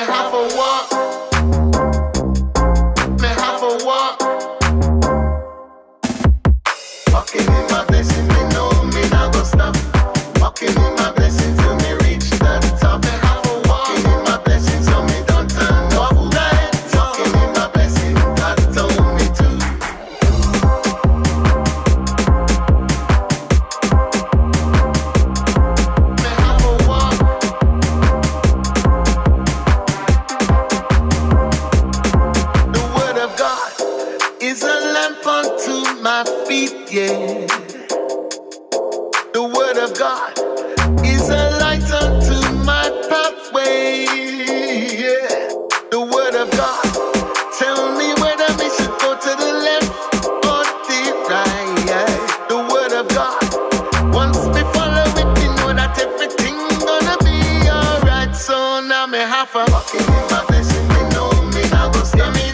half a walk. my feet, yeah. The word of God is a light unto my pathway, yeah. The word of God tell me go to the left or the right. The word of God once follow it, know that everything gonna be alright. So now me have a walking in my blessing, me know me now go stay.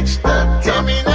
reach the top. Tell me